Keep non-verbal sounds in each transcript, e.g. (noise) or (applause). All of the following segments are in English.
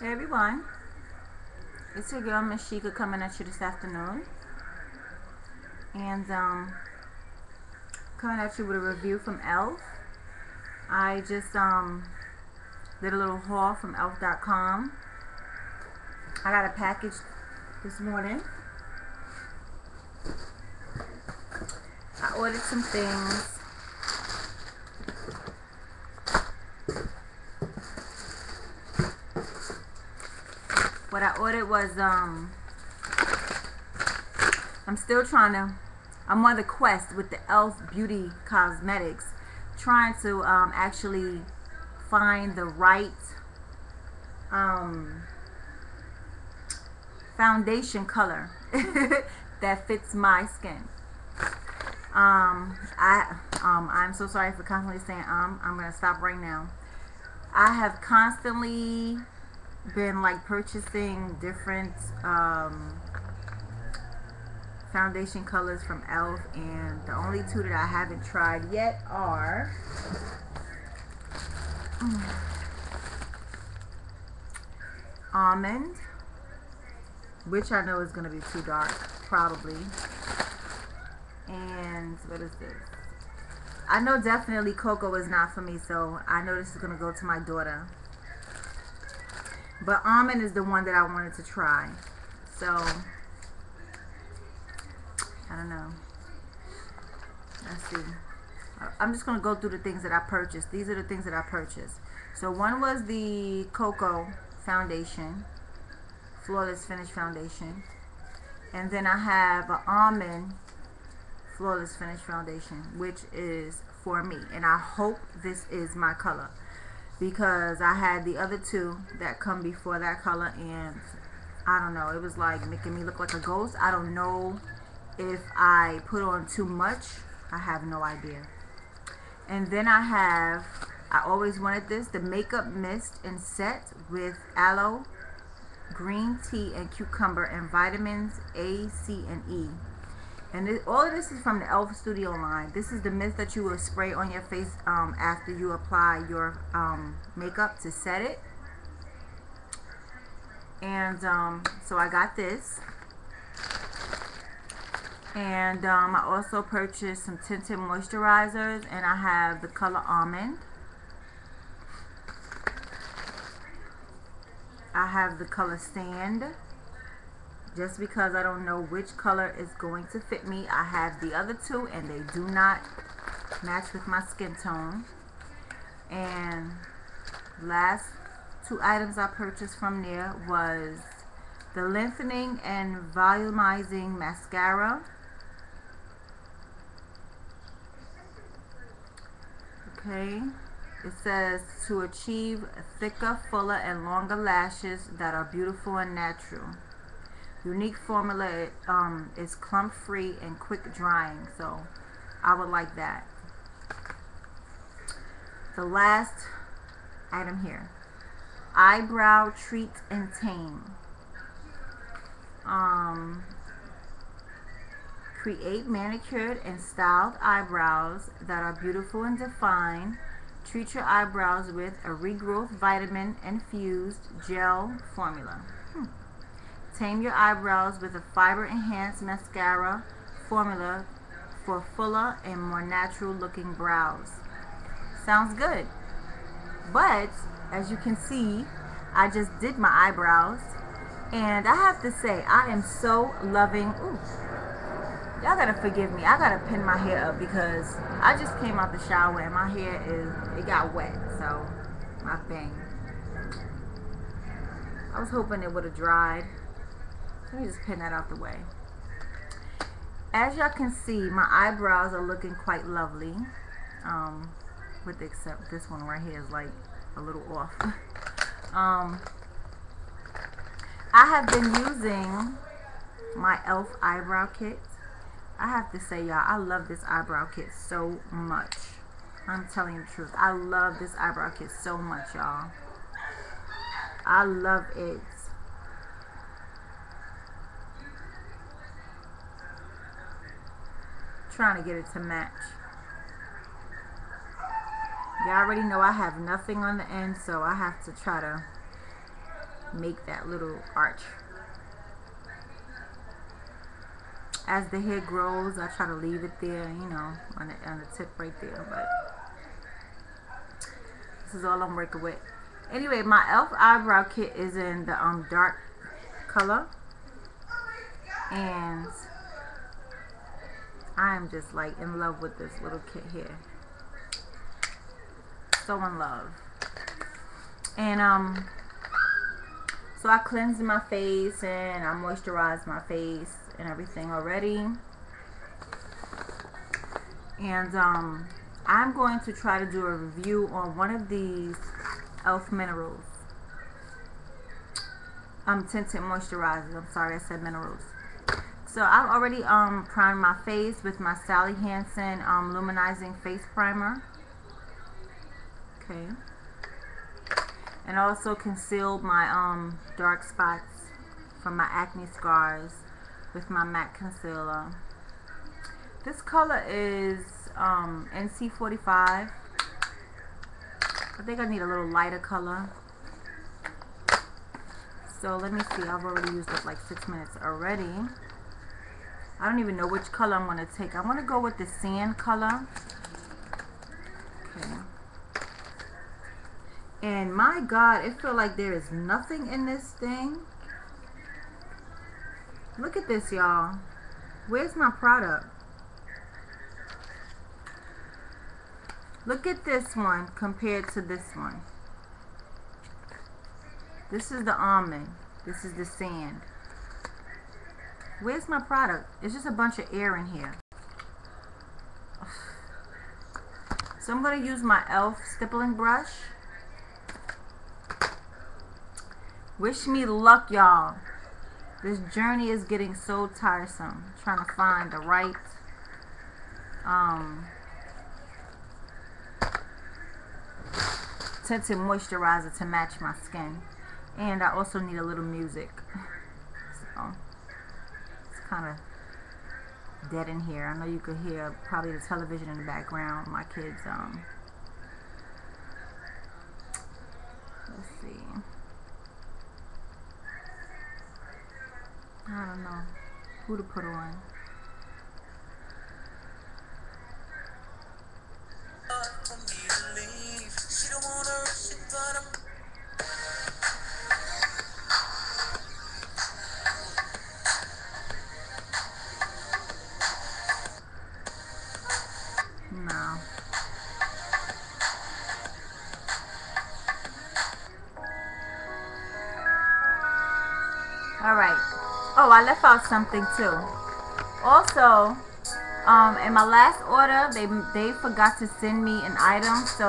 Hey everyone, it's your girl Miss coming at you this afternoon, and um, coming at you with a review from Elf. I just um did a little haul from Elf.com. I got a package this morning. I ordered some things. What I ordered was um I'm still trying to I'm on the quest with the e.l.f. Beauty Cosmetics trying to um, actually find the right um, foundation color (laughs) that fits my skin. Um, I um, I'm so sorry for constantly saying um. I'm gonna stop right now. I have constantly been like purchasing different um, foundation colors from e.l.f. and the only two that I haven't tried yet are (sighs) almond which I know is going to be too dark probably. And what is this? I know definitely cocoa is not for me so I know this is going to go to my daughter but almond is the one that I wanted to try so I don't know. Let's see. I'm just going to go through the things that I purchased. These are the things that I purchased. So one was the Cocoa Foundation. Flawless Finish Foundation. And then I have an Almond Flawless Finish Foundation, which is for me. And I hope this is my color. Because I had the other two that come before that color. And I don't know. It was like making me look like a ghost. I don't know if I put on too much I have no idea and then I have I always wanted this the makeup mist and set with aloe green tea and cucumber and vitamins A C and E and all of this is from the Elf Studio line. This is the mist that you will spray on your face um, after you apply your um, makeup to set it. And um, so I got this and um, I also purchased some tinted moisturizers and I have the color almond I have the color sand just because I don't know which color is going to fit me I have the other two and they do not match with my skin tone and last two items I purchased from there was the lengthening and volumizing mascara Okay. It says to achieve thicker, fuller, and longer lashes that are beautiful and natural. Unique formula um, is clump free and quick drying, so I would like that. The last item here eyebrow treat and tame. Um, Create manicured and styled eyebrows that are beautiful and defined. Treat your eyebrows with a regrowth vitamin infused gel formula. Hmm. Tame your eyebrows with a fiber enhanced mascara formula for fuller and more natural looking brows. Sounds good. But as you can see, I just did my eyebrows and I have to say I am so loving ooh, y'all gotta forgive me. I gotta pin my hair up because I just came out the shower and my hair is it got wet. So my thing. I was hoping it would have dried. Let me just pin that out the way. As y'all can see, my eyebrows are looking quite lovely. Um, with except this one right here is like a little off. (laughs) um, I have been using my e.l.f. eyebrow kit I have to say, y'all, I love this eyebrow kit so much. I'm telling you the truth. I love this eyebrow kit so much, y'all. I love it. Trying to get it to match. You already know I have nothing on the end, so I have to try to make that little arch. As the hair grows, I try to leave it there, you know, on the, on the tip right there, but this is all I'm working with. Anyway, my e.l.f. eyebrow kit is in the um dark color. And I'm just like in love with this little kit here. So in love. And um so I cleansed my face and I moisturized my face and everything already. And um I'm going to try to do a review on one of these e.l.f. minerals. Um tinted moisturizers. I'm sorry I said minerals. So I've already um, primed my face with my Sally Hansen um, Luminizing Face Primer. Okay. And also concealed my um, dark spots from my acne scars with my MAC concealer. This color is um, NC45. I think I need a little lighter color. So let me see. I've already used up like six minutes already. I don't even know which color I'm going to take. I'm going to go with the sand color. Okay. And my God, it feels like there is nothing in this thing. Look at this, y'all. Where's my product? Look at this one compared to this one. This is the almond. This is the sand. Where's my product? It's just a bunch of air in here. So I'm going to use my e.l.f. stippling brush. Wish me luck, y'all. This journey is getting so tiresome. I'm trying to find the right um, tinted moisturizer to match my skin. And I also need a little music. (laughs) So kind of dead in here. I know you could hear probably the television in the background. My kids, um, let's see. I don't know who to put on. Alright. Oh, I left out something too. Also, um, in my last order, they, they forgot to send me an item, so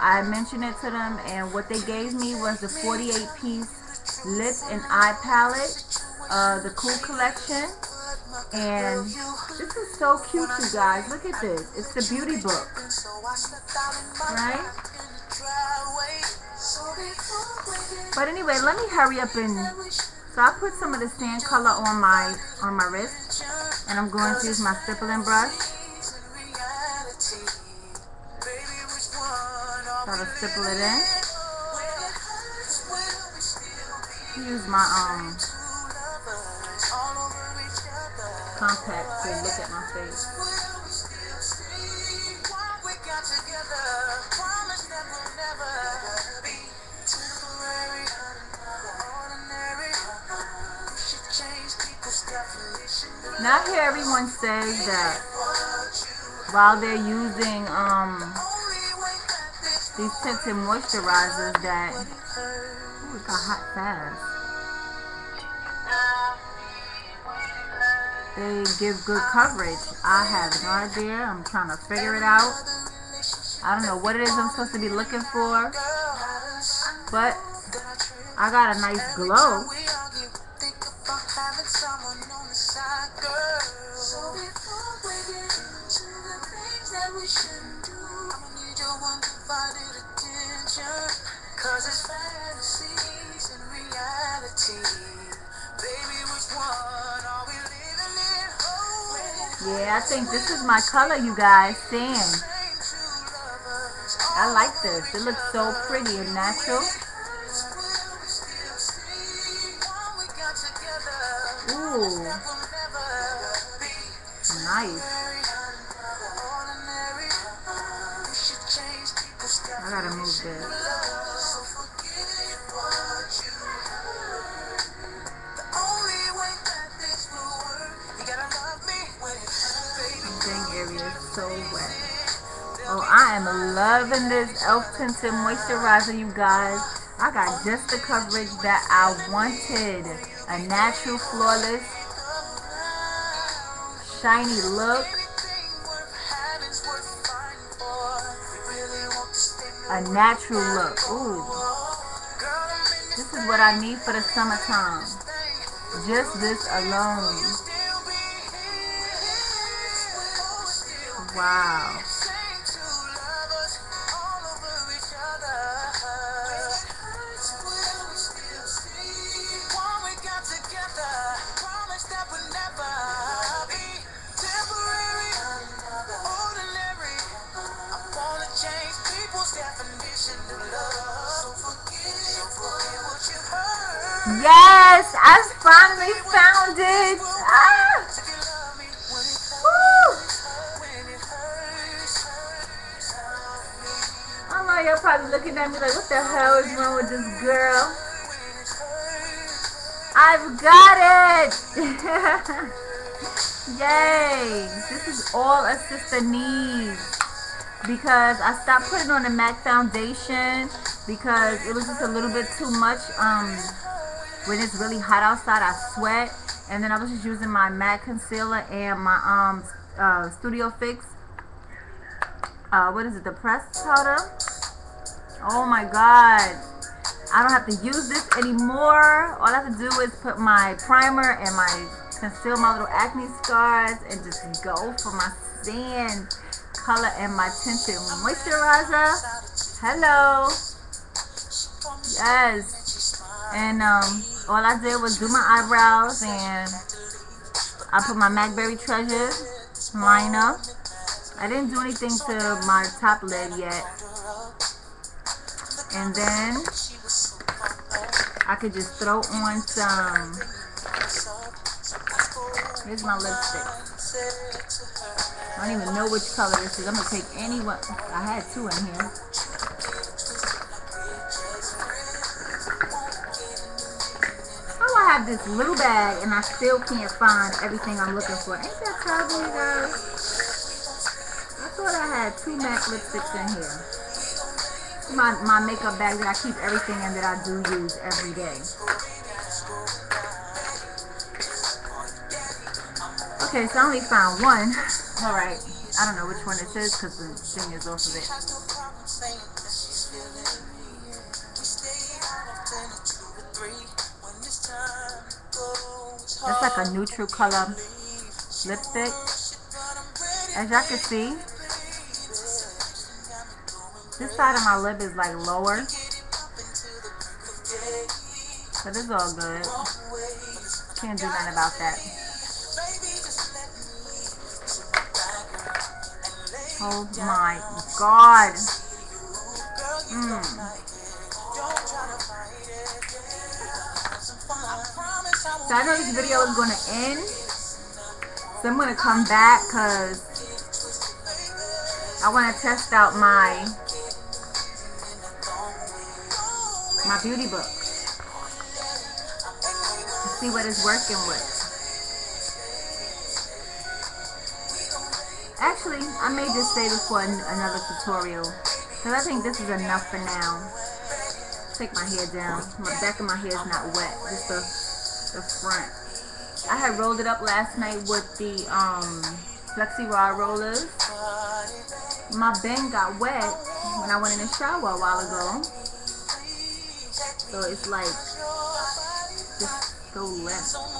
I mentioned it to them, and what they gave me was the 48-piece lip and eye palette, uh, the Cool Collection, and this is so cute, you guys. Look at this. It's the beauty book, right? But anyway, let me hurry up and so I put some of the sand color on my on my wrist and I'm going to use my stippling brush. Try to stipple it in. Use my um compact to look at my face. Now I hear everyone say that while they're using um these tinted moisturizers that ooh, it got hot fast. They give good coverage. I have no idea. I'm trying to figure it out. I don't know what it is I'm supposed to be looking for. But I got a nice glow. Yeah, I think this is my color, you guys. Sand. I like this. It looks so pretty and natural. Ooh. Nice. I am loving this e.l.f. tinted moisturizer, you guys. I got just the coverage that I wanted. A natural, flawless, shiny look. A natural look. Ooh. This is what I need for the summertime. Just this alone. Wow. Yes, I finally found it. Ah! Woo! I know you're probably looking at me like, what the hell is wrong with this girl? I've got it! (laughs) Yay! This is all a sister needs. Because I stopped putting on the MAC foundation because it was just a little bit too much. Um, when it's really hot outside, I sweat. And then I was just using my MAC concealer and my um uh, Studio Fix. Uh, what is it? The pressed powder. Oh my god. I don't have to use this anymore. All I have to do is put my primer and my conceal my little acne scars and just go for my sand color and my tinted moisturizer. Hello. Yes. And um, all I did was do my eyebrows and I put my MAC Berry Treasure liner. I didn't do anything to my top lid yet. And then I could just throw on some. Here's my lipstick. I don't even know which color this is. I'm gonna take any one. I had two in here. Have this little bag and I still can't find everything I'm looking for? Ain't that terrible, you guys? I thought I had two MAC lipsticks in here. My, my makeup bag that I keep everything in that I do use every day. Okay, so I only found one. Alright, I don't know which one this is because the thing is off of it. It's like a neutral color lipstick. As y'all can see, this side of my lip is like lower. But it's all good. Can't do nothing about that. Oh my god. Mm. So I know this video is going to end. So I'm going to come back because I want to test out my my beauty book to see what it's working with. Actually, I may just save it for an another tutorial because I think this is enough for now. Take my hair down. My back of my hair is not wet. Just the the front. I had rolled it up last night with the um, Flexi Rod rollers. My bend got wet when I went in the shower a while ago. So it's like just so left.